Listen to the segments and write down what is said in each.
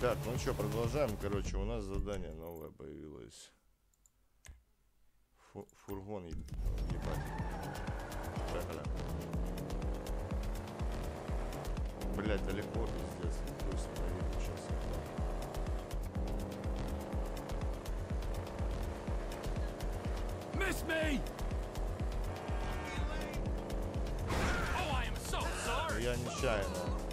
Так, ну что, продолжаем. Короче, у нас задание новое появилось. Фу фургон еб... ебать. Бля. Блять, далеко, пиздец. Хуй остановить сейчас. Miss me! Oh, I am so sorry! я нечаянно.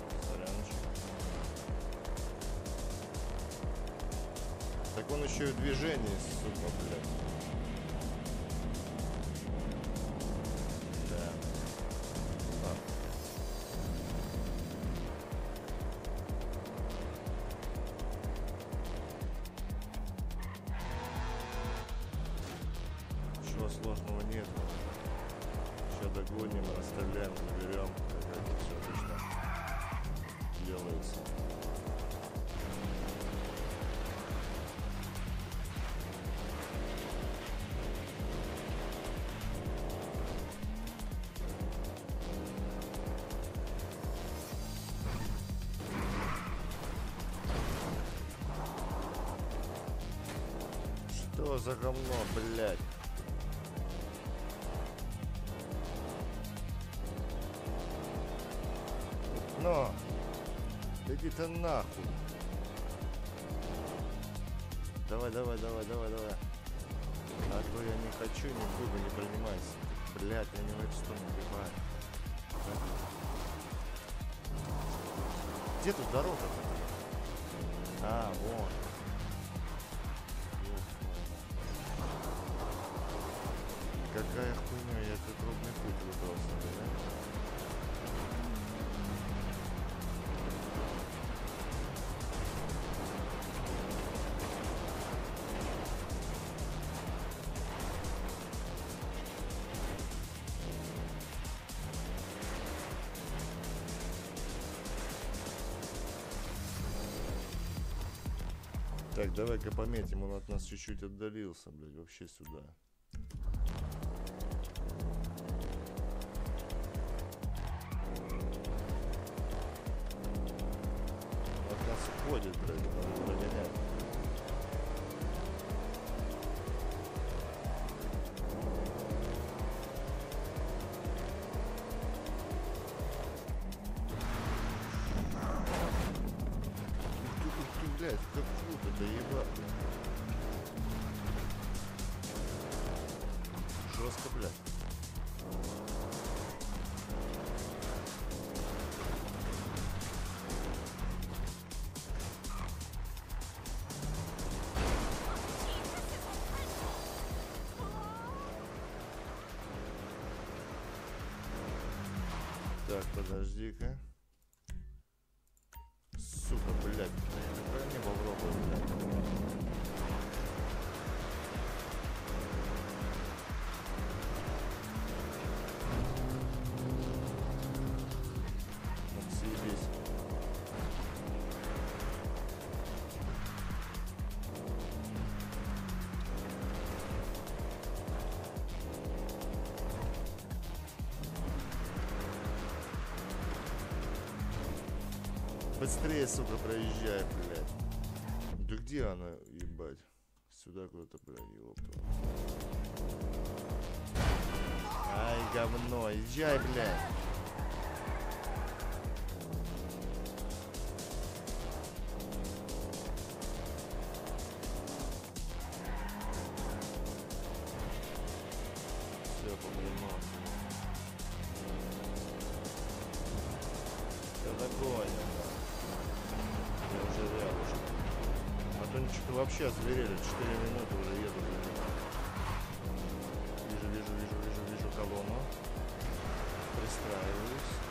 Он еще и в движении, сука, блядь. Говно, блядь? Но! Да Иди ты нахуй! Давай, давай, давай, давай, давай. А то я не хочу, не буду, не принимайся. Блядь, я не в эту сторону биваю. Где тут дорога-то? А, вон. Мать. Какая хуйня, я тут ровный путь выбрался, да? Так, давай-ка пометим, он от нас чуть-чуть отдалился, блядь, вообще сюда. Так, подожди-ка. Быстрее, сука, проезжай, блядь. Да где она, ебать? Сюда куда-то, блядь, ёпта. Ай, говно, езжай, блядь. Все, по Да догоним, да. Я уже рядышком. А то что-то вообще озверели. 4 минуты уже еду. Вижу, вижу, вижу, вижу, вижу колонну. Пристраиваюсь.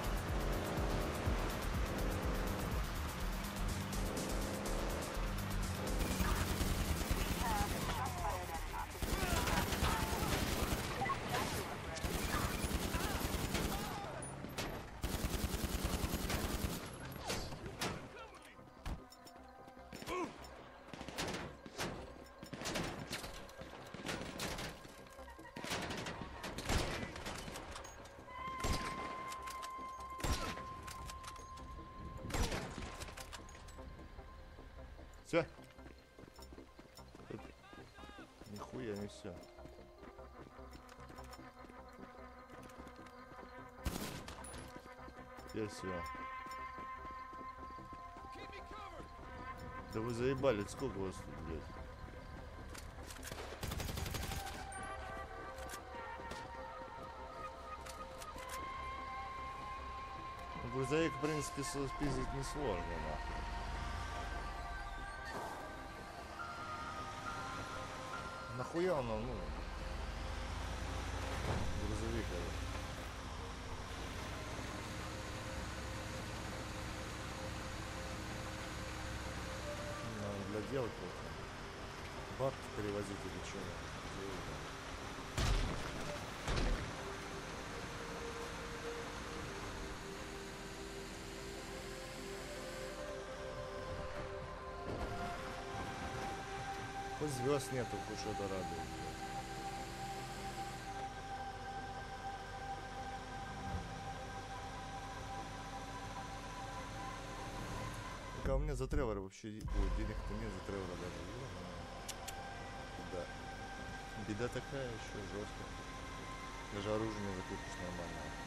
Не все. Теперь все. Да вы заебали, сколько вас тут, блядь? Грузовик, в принципе, спиздить несложно, нахуй. Нахуя он ну? Грузовик этот. Ну, для делки вот. Бабки перевозить или что? Хоть звезд нету, хоть что-то радует. а у меня за Тревора вообще ой, денег-то нет за Тревора даже. Да. Беда такая еще жесткая. Даже оружие не закупишь нормально.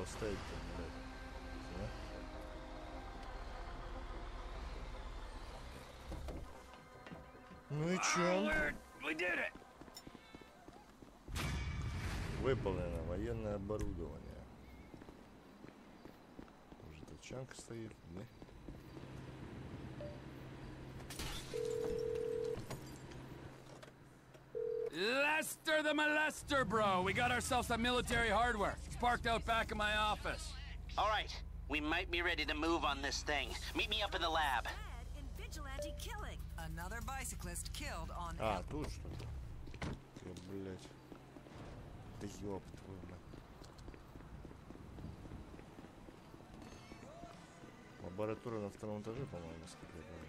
Куда вас ставить-то, блядь? Ну и чё? Выполнено военное оборудование. Уже тачанка стоит, да? Lester the molester, bro. We got ourselves some military hardware. It's parked out back in my office. All right, we might be ready to move on this thing. Meet me up in the lab. Bad in vigilante killing. Another bicyclist killed on А, тут что ли? Я, блядь. Да ёб твою мать. Лаборатория на втором этаже, по-моему, насколько я помню.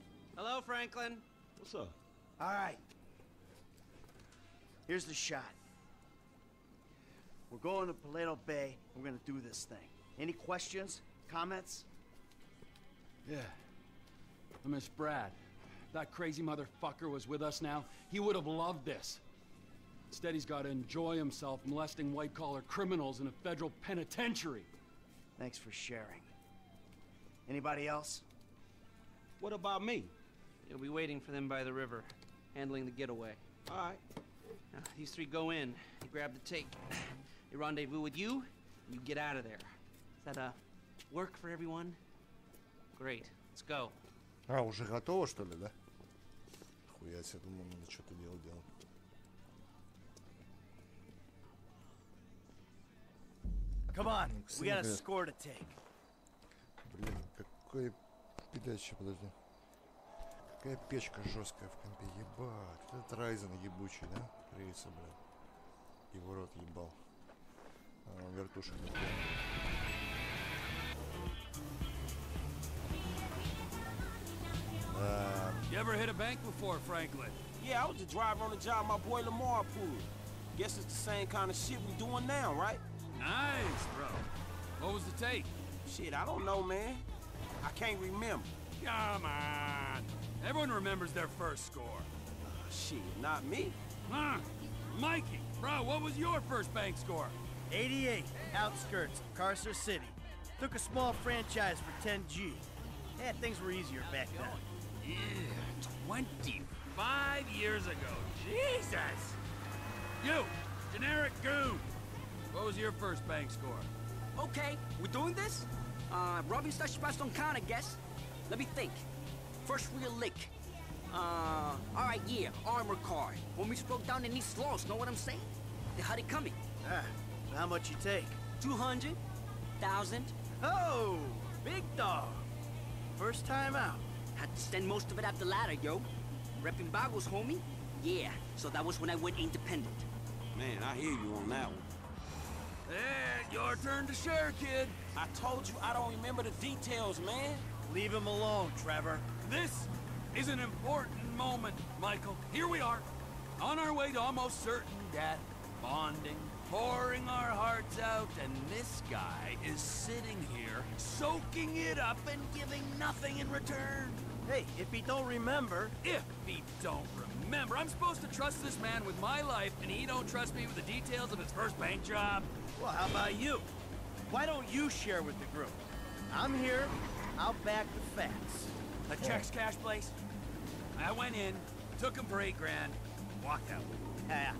Hello, Franklin. What's up? All right. Here's the shot. We're going to Paleto Bay. We're going to do this thing. Any questions? Comments? Yeah. I miss Brad, that crazy motherfucker was with us now. He would have loved this. Instead, he's got to enjoy himself molesting white collar criminals in a federal penitentiary. Thanks for sharing. Anybody else? What about me? You'll be waiting for them by the river, handling the getaway. All right. Now, these three go in. You grab the tape. They rendezvous with you. You get out of there. Does that uh work for everyone? Great. Let's go. А, уже готово, что ли, да? Хуя себе, думал, надо что-то делать делать. Come on. We got a Excellent. score to take. Блин, какой передача, подожди. Какая печка жесткая в компе, ебать. Этот Райзен ебучий, да? Рейса, блядь. Его рот ебал. А, вер- вертушек не помню. Да, You ever hit a bank before, Franklin? Yeah, I was the driver on the job my boy Lamar pulled. Guess it's the same kind of shit we doing now, right? Nice, bro. What was the take? Shit, I don't know, man. I can't remember. Come on. Everyone remembers their first score. Shit, not me. Huh? Mikey, bro, what was your first bank score? 88, outskirts of Carcer City. Took a small franchise for 10G. Yeah, things were easier back then. Yeah, 25 years ago. Jesus! You, generic goon. What was your first bank score? Okay, we're doing this? Uh, robbing such spots on count, I guess. Let me think. First real lick. Uh, alright, yeah, armor car. When we broke down in East Los, know what I'm saying? They had it coming. Ah, how much you take? 200, 1,000. Oh, big dog. First time out. Had to spend most of it at the ladder, yo. Repping Vagos, homie? Yeah, so that was when I went independent. Man, I hear you on that one. And your turn to share, kid. I told you I don't remember the details, man. Leave him alone, Trevor. This is an important moment, Michael. Here we are, on our way to almost certain death, bonding, pouring our hearts out, and this guy is sitting here, soaking it up and giving nothing in return. Hey, if he don't remember, If he don't remember, I'm supposed to trust this man with my life, and he don't trust me with the details of his first bank job. well, how about you? Why don't you share with the group? I'm here. I'll back the facts. A checks cash place. I went in, took him for eight grand, walked out. Yeah.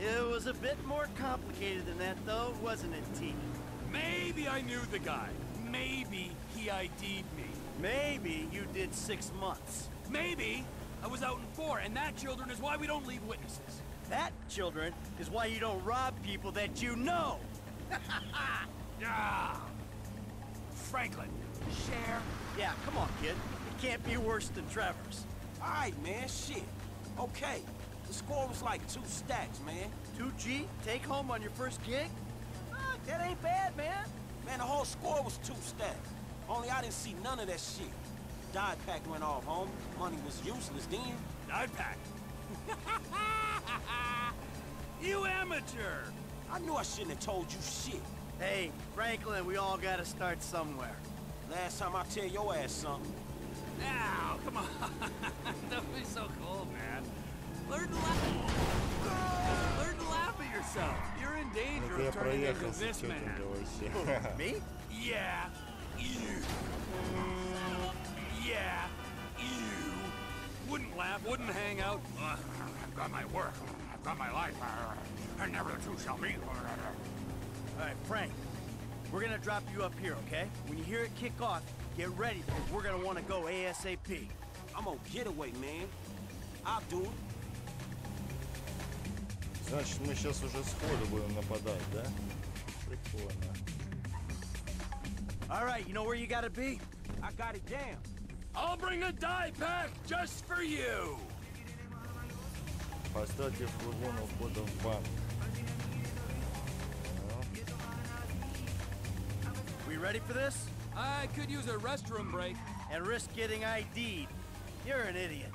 It was a bit more complicated than that, though, wasn't it, T? Maybe I knew the guy. Maybe he ID'd me. Maybe you did six months. Maybe I was out in four, and that, children, is why we don't leave witnesses. That, children, is why you don't rob people that you know. Ah! Franklin, share. Yeah, come on, kid. Can't be worse than Trevor's. All right, man, shit. Okay, the score was like two stacks, man. 2G, take home on your first gig? Ah, that ain't bad, man. Man, the whole score was two stacks. Only I didn't see none of that shit. Dye pack went off, homie. Money was useless then. I'd pack. you amateur! I knew I shouldn't have told you shit. Hey, Franklin, we all gotta start somewhere. Last time I tell your ass something. Ow, come on. Don't be so cold, man. Learn to laugh. Learn to laugh at yourself. You're in danger of turning into this man. Me? Yeah. You. Yeah. You. Wouldn't laugh, wouldn't hang out. I've got my work. I've got my life. Uh, and never the two shall meet. All right, Frank. We're gonna drop you up here, okay? When you hear it kick off, get ready, because we're gonna want to go ASAP. I'm on getaway, man. I'll do it. Значит, мы сейчас уже сходу будем нападать, да? Прикольно. All right, you know where you gotta be? I got it down. I'll bring a die pack just for you. Поставьте фургон у входа в банк. We ready for this? I could use a restroom break. And risk getting ID'd. You're an idiot.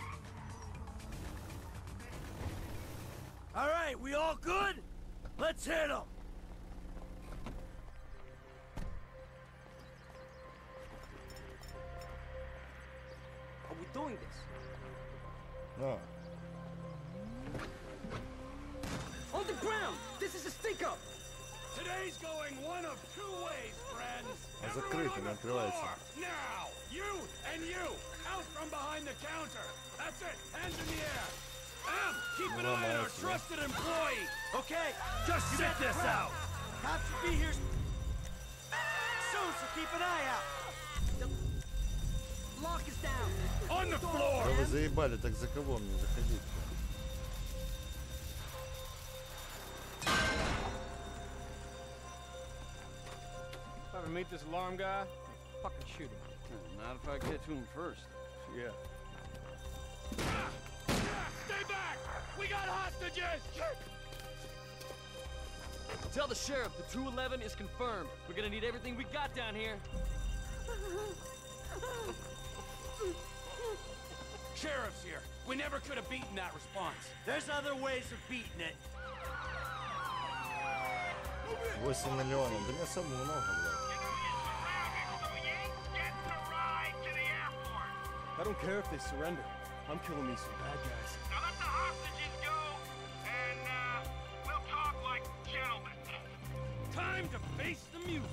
All right, we all good? Let's hit 'em. Are we doing this? No. On the ground! This is a stick-up! Today's going one of two ways, friends. Он закрыт, он открывается. Keep an eye on our trusted employee! Okay, just set this out! Cops will be here soon, so keep an eye out! The lock is down! On the floor! Да вы заебали, так за кого мне заходить? If I ever meet this alarm guy, fucking shoot him. Not if I get to him first. Yeah. Stay back. We got hostages. Tell the sheriff the 211 is confirmed. We're gonna need everything we got down here. Sheriff's here. We never could have beaten that response. There's other ways of beating it. 8 миллионов. Да не особо много, блядь. I don't care if they surrender. I'm killing me some bad guys. Now let the hostages go, and uh, we'll talk like gentlemen. Time to face the music.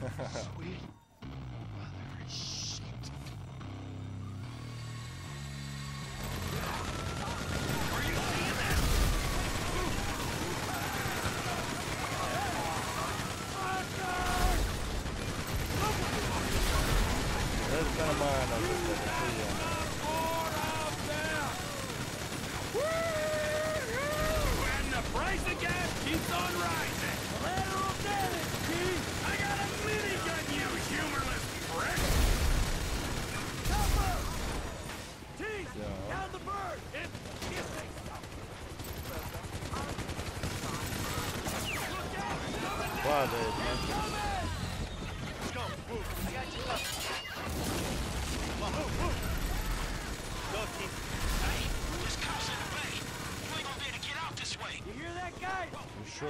Sweet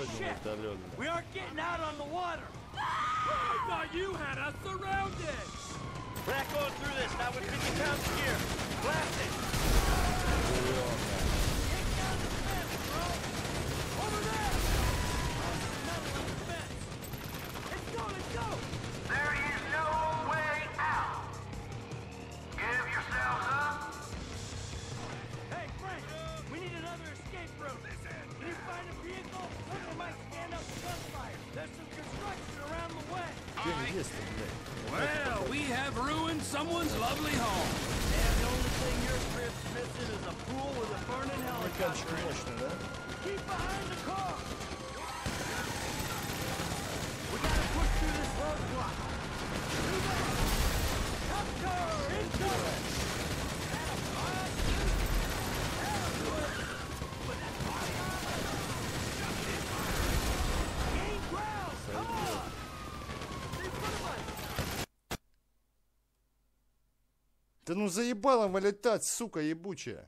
Shit. We aren't getting out on the water! I thought you had us surrounded! We're not going through this, not with 50 pounds of gear! Blast it! someone's lovely home. And the only thing your missing is a pool with a burning helicopter. Ну заебало вылетать, сука ебучая.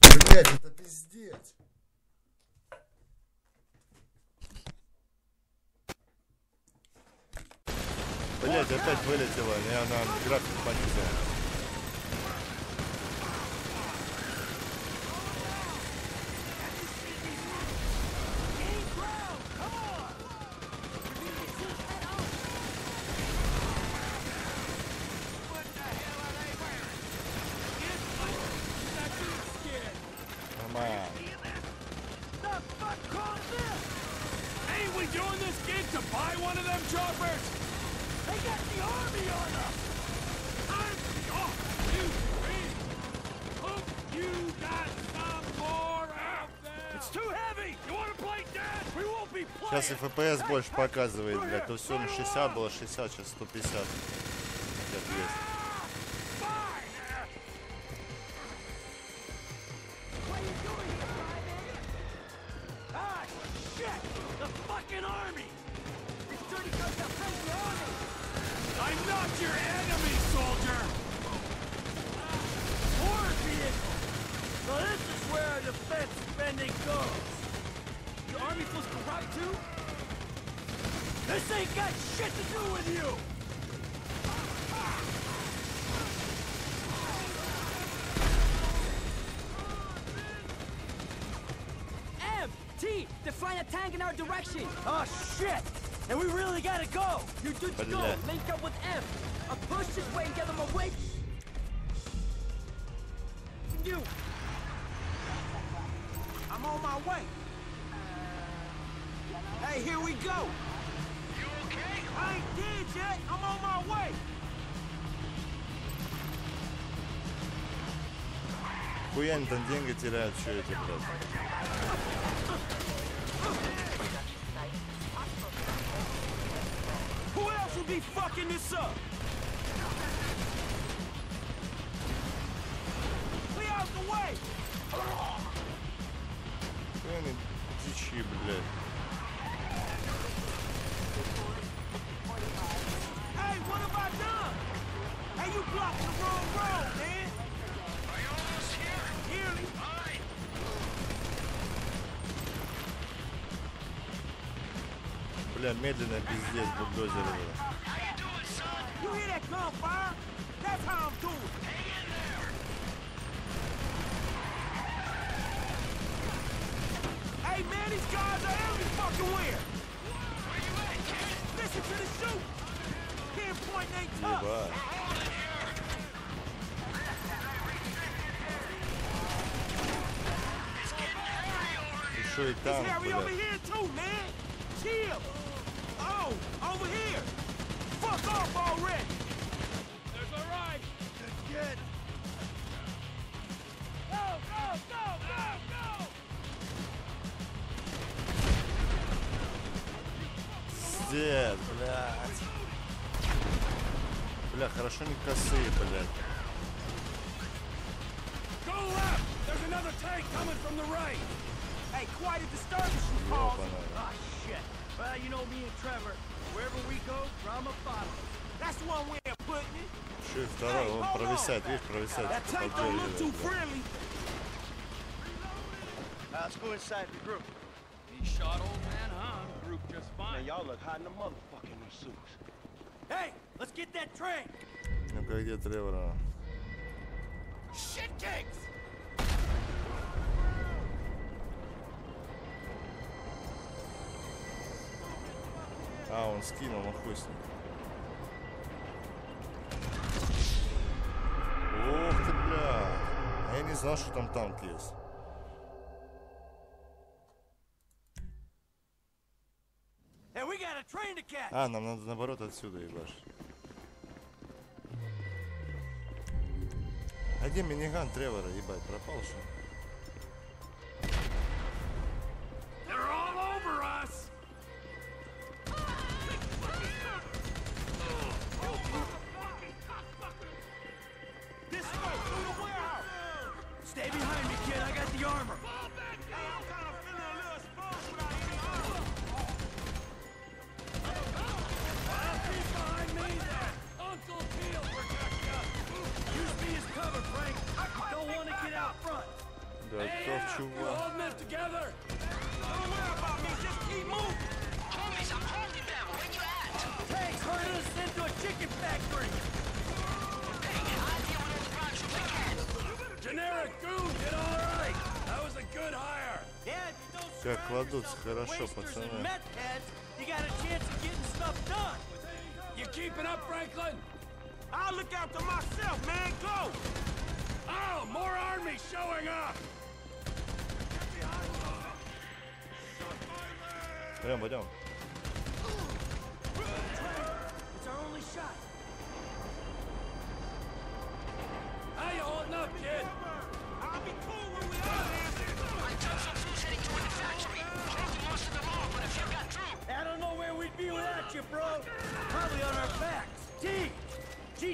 Блять, это пиздец. Блять, опять вылетела. Я на график понизил. Gain ground. Come on. Нормально. The fuck caused this? Ain't we doing this gig to buy one of them choppers? They got the army on us. I'm off you, Reed. Hope you got some more out there. It's too heavy. You want to play dead? We won't be playing. Сейчас и FPS больше показывает, блядь. То все на 60 было 60, сейчас 150. You! I'm on my way. Hey, here we go. You okay? I ain't dead yet. I'm on my way. Хуя они там деньги теряют, что эти, блядь. Who else would be fucking this up? дичи, блядь. Hey, what have I done? Hey, you blocked the wrong road, man! You almost here? Бля, медленно пиздец бульдозер. Бля. guys I are every fucking where. Where you at, kid? Listen to the shoot. Can't point ain't tough. This getting hairy over here. It's hairy over here too, man. Пиздец, блядь. Бля, хорошо не косые, блядь. Go left. There's another tank coming from the right. Hey, quite a disturbance you caused. Ёбаная. Ah, shit. Well, you know me and Trevor. Wherever we go, drama follows. That's one way of putting it. Еще и второй, он hold провисает, видишь, провисает. That типа tank don't look too поддерживает, блядь. friendly. Uh, let's go inside the group. He shot old man, huh? Group just fine. Y'all look hot in the motherfucking new suits. Hey, let's get that train. Ну-ка, где Тревор? а? Shit cakes. А, он скинул, ну хуй с ним. Ох ты, бля. А Я не знал, что там танк есть. Hey, we got a train to catch. А, нам надо наоборот отсюда ебашить. А где миниган Тревора, ебать, пропал что? кладутся хорошо, пацаны. You keeping up, Franklin? I'll look after myself, man. Go! Oh, more army showing up! Пойдем, пойдем.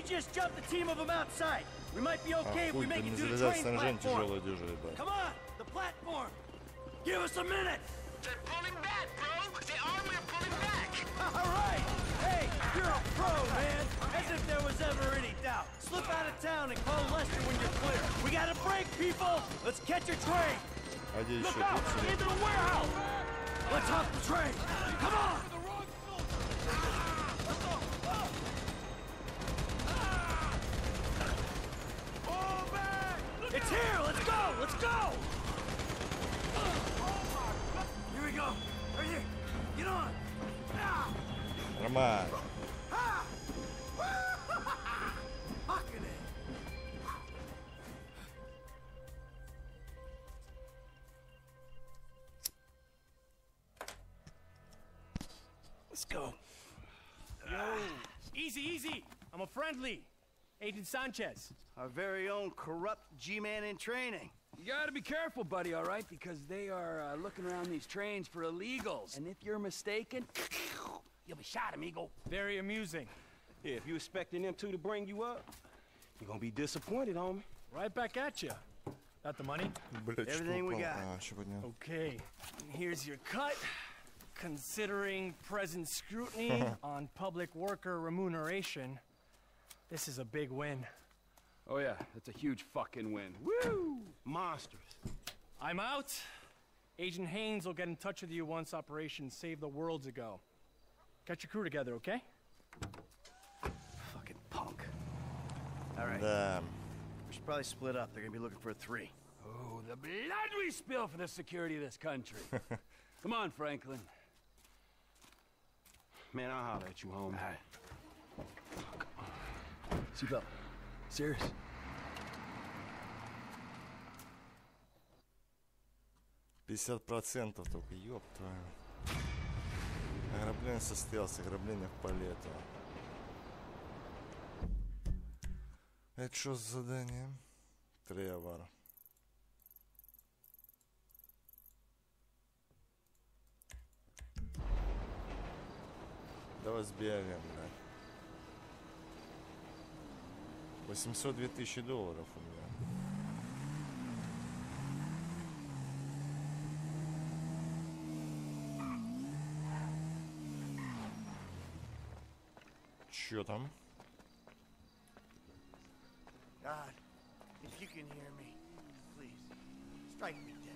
just jump the team of them outside. We might be okay if we make it to the train platform. Come on, the platform. Give us a minute. They're pulling back, bro. The army are pulling back. All right. Hey, you're a pro, man. As if there was ever any doubt. Slip out of town and call Lester when you're clear. We got a break, people. Let's catch a train. Look out! Into the warehouse. Let's hop the train. Come on. Here, let's go! Let's go! Here we go. Right here. Get on. Come on. Let's go. Yo. Easy, easy. I'm a friendly. Agent Sanchez. Our very own corrupt G-Man in training. You gotta be careful, buddy, all right? Because they are uh, looking around these trains for illegals. And if you're mistaken, you'll be shot, amigo. Very amusing. Yeah, if you expecting them two to bring you up, you're gonna be disappointed, homie. Right back at you. Got the money? Everything we got. Okay, here's your cut. Considering present scrutiny on public worker remuneration, this is a big win. Oh yeah, that's a huge fucking win. Woo! Monsters. I'm out. Agent Haines will get in touch with you once Operation Save the World's ago. Get your crew together, okay? Fucking punk. All right. Да. Um, we should probably split up. They're gonna be looking for a three. Oh, the blood we spill for the security of this country. Come on, Franklin. Man, I'll holler at you, homie. Seatbelt. Serious. Пятьдесят процентов только, ёб твою. Ограбление состоялось, ограбление в Палетто. Это что за задание? Тревор. Давай сбегаем, блядь. 802 тысячи долларов у меня. Чё там? God, if you can hear me, please, strike me dead.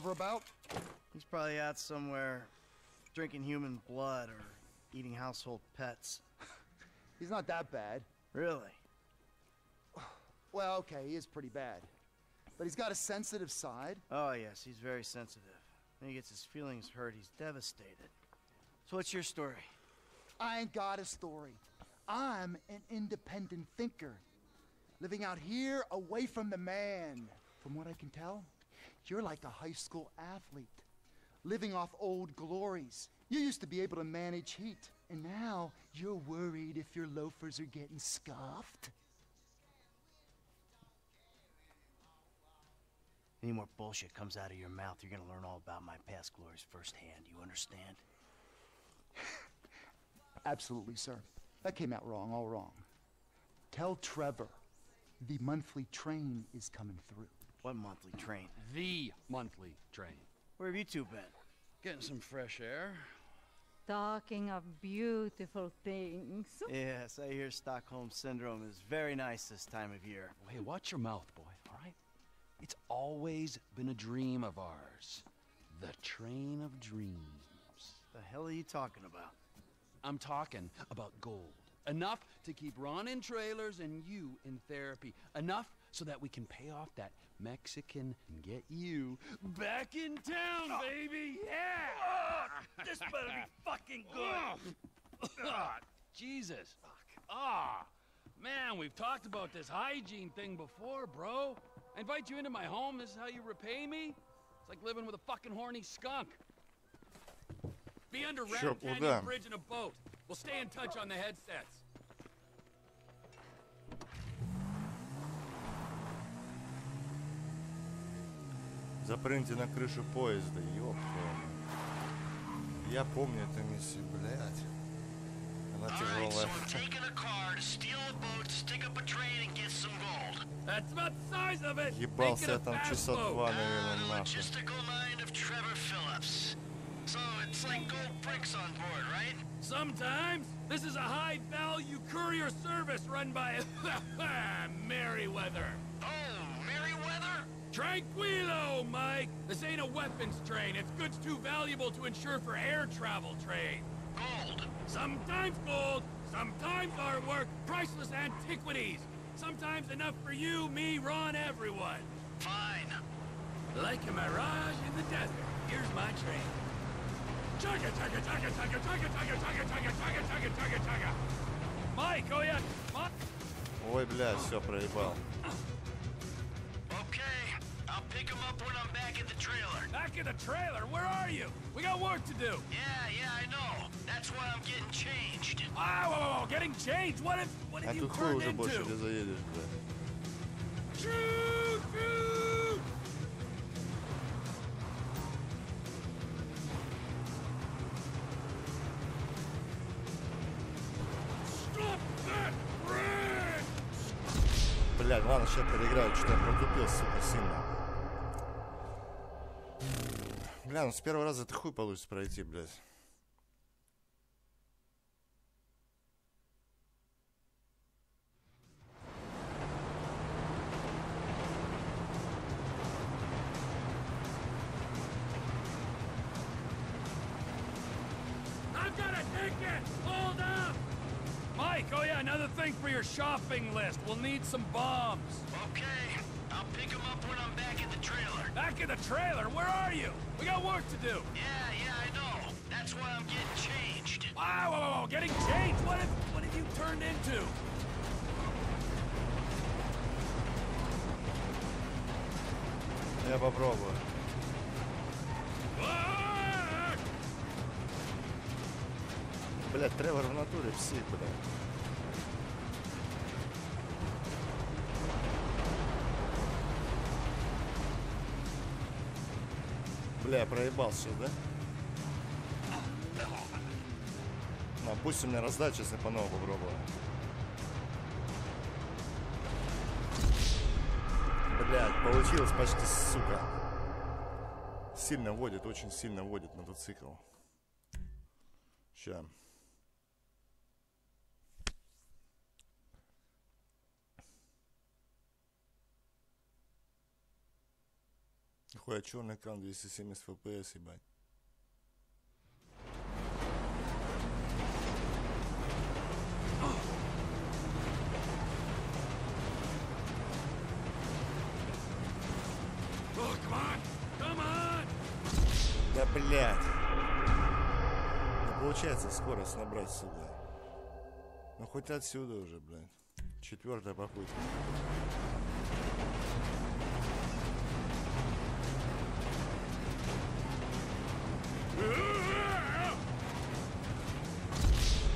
Trevor about? He's probably out somewhere drinking human blood or eating household pets. He's not that bad. Really? Well, okay, he is pretty bad. But he's got a sensitive side. Oh, yes, he's very sensitive. When he gets his feelings hurt, he's devastated. So, what's your story? I ain't got a story. I'm an independent thinker. Living out here away from the man. From what I can tell, you're like a high school athlete. Living off old glories. You used to be able to manage heat, and now you're worried if your loafers are getting scuffed. Any more bullshit comes out of your mouth, you're gonna learn all about my past glories firsthand. You understand? Absolutely, sir. That came out wrong, all wrong. Tell Trevor the monthly train is coming through. What monthly train? The monthly train. Where have you two been? Getting some fresh air. Talking of beautiful things. Yes, I hear Stockholm Syndrome is very nice this time of year. Hey, watch your mouth, boy, all right? It's always been a dream of ours. The train of dreams. The hell are you talking about? I'm talking about gold. Enough to keep Ron in trailers and you in therapy. Enough so that we can pay off that Mexican get you back in town, oh. baby! Yeah! Oh, this better be fucking good! oh, Jesus! Ah! Oh, man, we've talked about this hygiene thing before, bro. I invite you into my home, this is how you repay me? It's like living with a fucking horny skunk. Be under Red Canyon Bridge in a boat. We'll stay in touch on the headsets. Запрыгните на крышу поезда, ёпта. Я помню эту миссию, блядь. Она тяжелая. Ебался я там часа два, наверное, нахуй. So it's like gold bricks on board, right? Sometimes. This is a high-value courier service run by Merriweather. Oh, Tranquilo, Mike. This ain't a weapons train. It's goods too valuable to insure for air travel trade. Gold. Sometimes gold, sometimes artwork, priceless antiquities. Sometimes enough for you, me, Ron, everyone. Fine. Like a mirage in the desert. Here's my train. Chugga, chugga, chugga, chugga, chugga, chugga, chugga, chugga, chugga, chugga, chugga, chugga. Mike, oh yeah, Mike. Ой, блядь, все проебал. Pick him up when I'm back in the trailer. Back at the trailer? Where are you? We got work to do. Yeah, yeah, I know. That's why I'm getting changed. Wow, oh, getting changed? What if, what if you turned into? Shoot, shoot! Блядь, ладно, сейчас переиграю, что-то я протупил, сука, сильно. Бля, ну с первого раза это хуй получится пройти, блядь. Mike, oh yeah, another thing for your shopping list. We'll need some bombs. Okay, pick them up when I'm back at the trailer. Back in the trailer? Where are you? We got work to do. Yeah, yeah, I know. That's why I'm getting changed. Wow, whoa, whoa, whoa, getting changed? What have, what have you turned into? Я попробую. Блядь, Тревор в натуре псих, блядь. Бля, проебал все, да? Ну, пусть у меня раздача, если по новому попробую. Блядь, получилось почти, сука. Сильно водит, очень сильно водит мотоцикл. Ща. Хуя черный экран 270 FPS, ебать. Да блядь. Не получается скорость набрать сюда. Ну хоть отсюда уже, блядь. Четвертая попытка.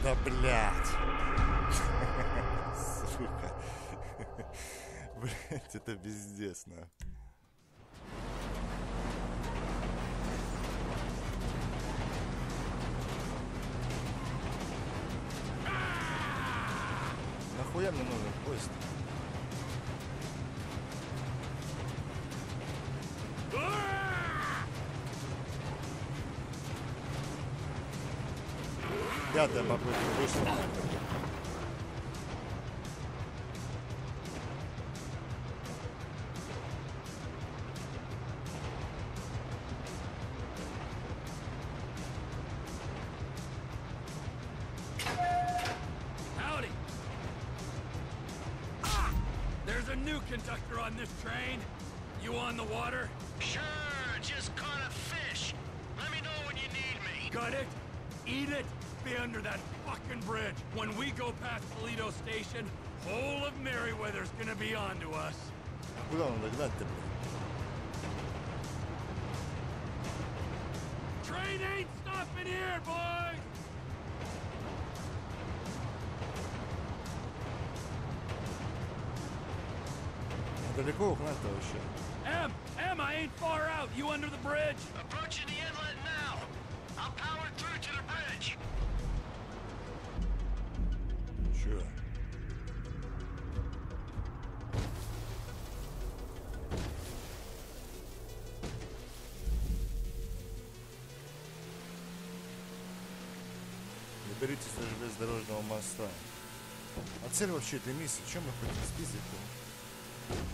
Да блядь. Сука. Блядь, это пиздец, нахуй. Нахуя мне нужен поезд? Пятая попытка вышла. Toledo Station, whole of Merryweather's gonna be on to us. Ulan look that dipper. Train ain't stopping here, boys! Далеко ух, надо еще. Em, Em, I ain't far out. You under the bridge? Approaching the inlet. Чё? Доберитесь до железнодорожного моста. А цель вообще этой миссии, чем мы хотим спиздить-то?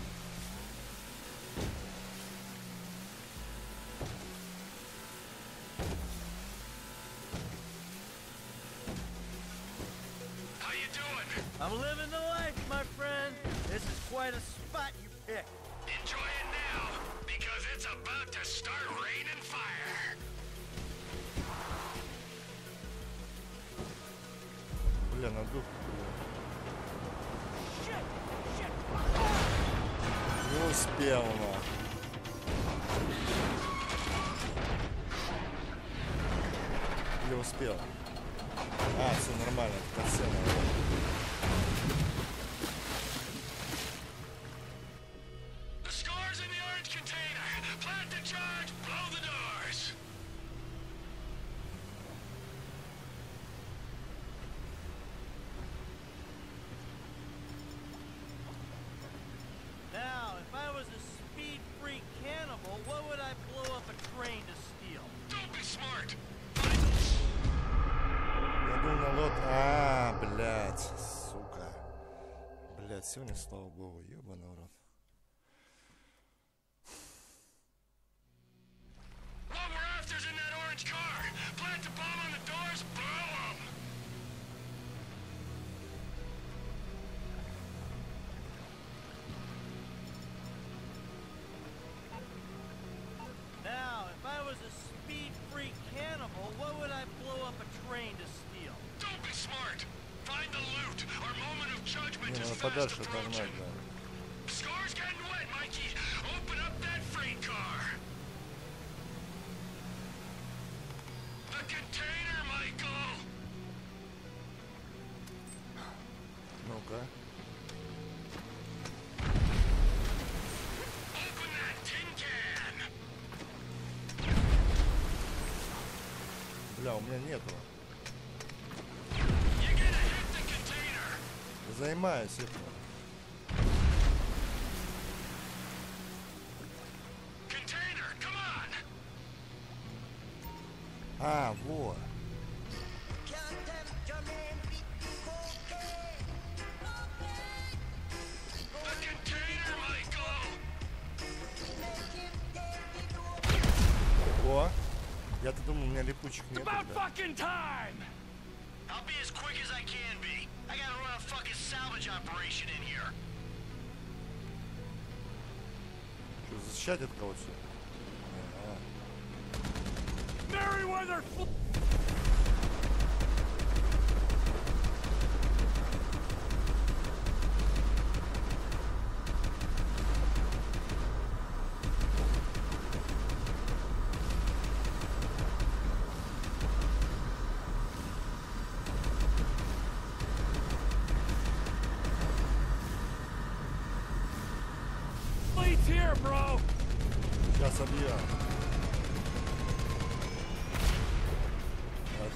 Успел? А, все нормально, это катсцена. The слава богу, ебаный подальше отогнать, да. Ну-ка. Бля, у меня нету. Займаюсь этим.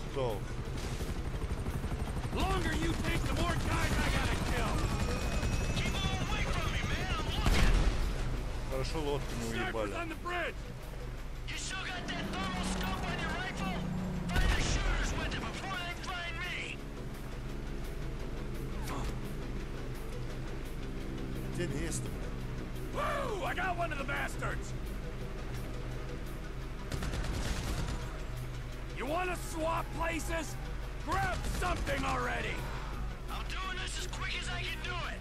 Готов. Longer you take, the more guys I gotta kill. Keep away from me, man. I'm looking. Хорошо лодку не Snipers уебали. on the bridge. You still got that thermal scope on your rifle? Find the shooters with it before they find me. Тень есть. Woo! I got one of the bastards. You want to swap places? Grab something already. I'm doing this as quick as I can do it.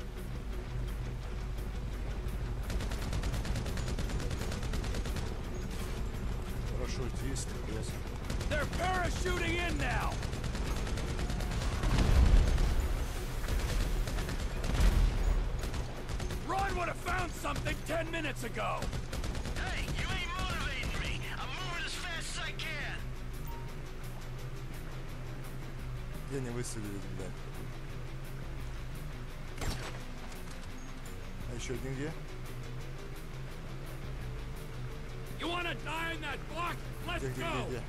Хорошо, есть. Yes. They're parachuting in now. Ron would have found something ten minutes ago. Где не выстрелили, блядь? А еще один где? You wanna die in that box? Let's Где, где, go. где, где?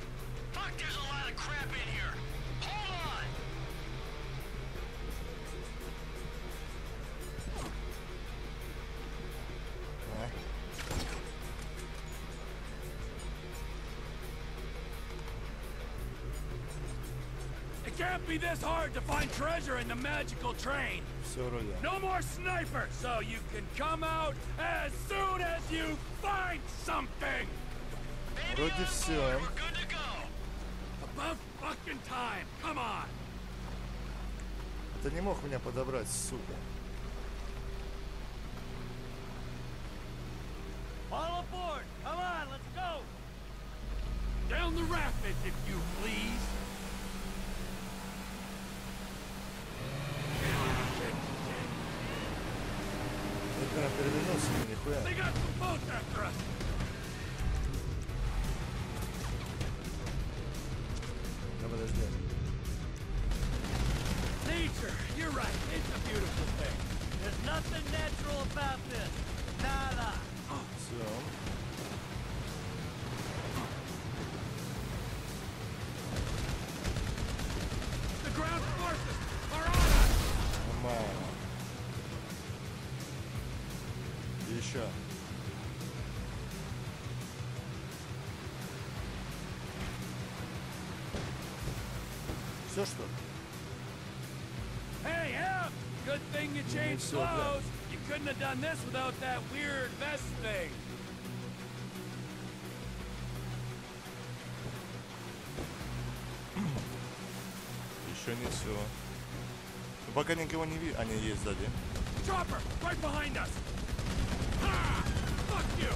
can't be this hard to find treasure in the magical train. Все вроде. No more snipers, so you can come out as soon as you find something. Вроде все. Good to go. About fucking time. Come on. Ты не мог меня подобрать, сука. Все что? ли? Hey, Em! Good thing you changed всё, да. clothes. You couldn't have done this without that weird vest thing. Еще не все. Пока никого не вижу. Они есть сзади. Chopper, right behind us. Ah! Fuck you!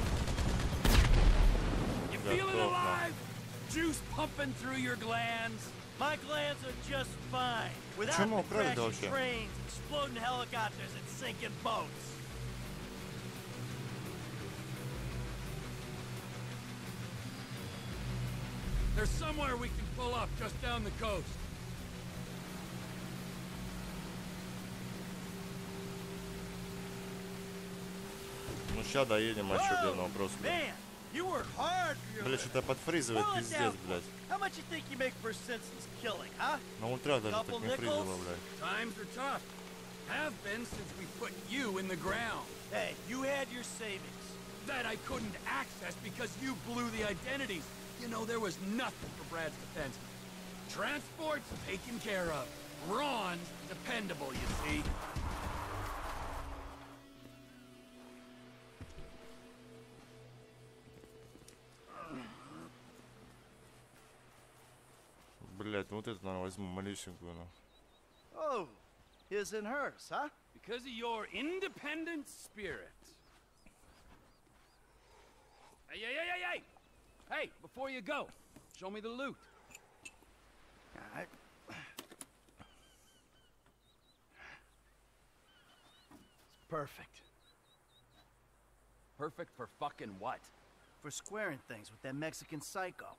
You feeling Готово. alive? Juice pumping through your glands? My glands are just fine. Without Почему the украли-то crashing вообще? trains, exploding helicopters, and sinking boats. There's somewhere we can pull up just down the coast. Ну сейчас доедем, а что говно вопрос. блядь. Man, you work hard for your Бля, living. что-то подфризывает, Pull it пиздец, down. блядь. How much you think you make for senseless killing, huh? На ультрах даже Couple так не фризило, nickels? блядь. Times are tough. Have been since we put you in the ground. Hey, you had your savings. That I couldn't access because you blew the identities. You know, there was nothing for Brad's defense. Transport's taken care of. Ron's dependable, you see. Блядь, ну вот это, наверное, возьму малюсенькую, ну. Oh, his and hers, huh? Because of your independent spirit. Hey, hey, hey, hey, hey! Hey, before you go, show me the loot. All right. It's perfect. Perfect for fucking what? For squaring things with that Mexican psycho.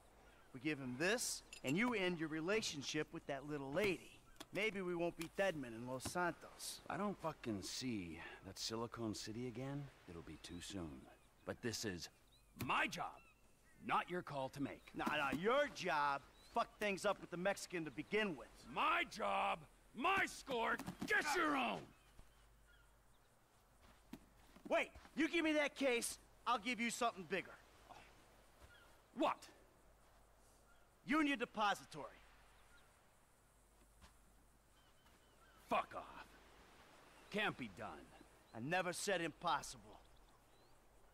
We give him this, and you end your relationship with that little lady. Maybe we won't be deadmen in Los Santos. I don't fucking see that Silicon City again. It'll be too soon. But this is my job, not your call to make. Nah, nah, your job fucked things up with the Mexican to begin with. My job, my score, get ah. your own! Wait, you give me that case, I'll give you something bigger. What? Union Depository. Fuck off. Can't be done. I never said impossible.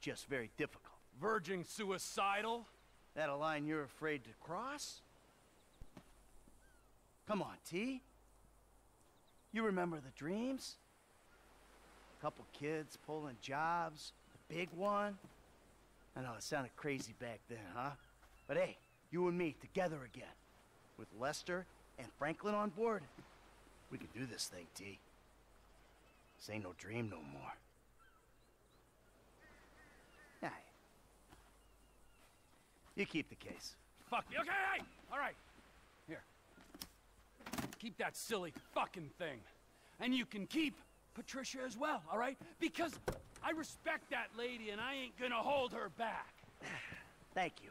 Just very difficult. Verging suicidal? That a line you're afraid to cross? Come on, T. You remember the dreams? A couple kids pulling jobs, the big one. I know it sounded crazy back then, huh? But hey, you and me together again. With Lester and Franklin on board. We can do this thing, T. This ain't no dream no more. Yeah. You keep the case. Fuck you. Okay, hey! All right. Here. Keep that silly fucking thing. And you can keep Patricia as well, all right? Because I respect that lady and I ain't gonna hold her back. Thank you.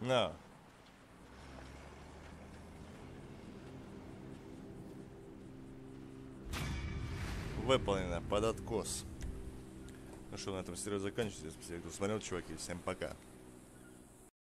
На. Выполнено. Под откос. Ну что, на этом серию заканчивается. Спасибо, кто смотрел, чуваки. Всем пока.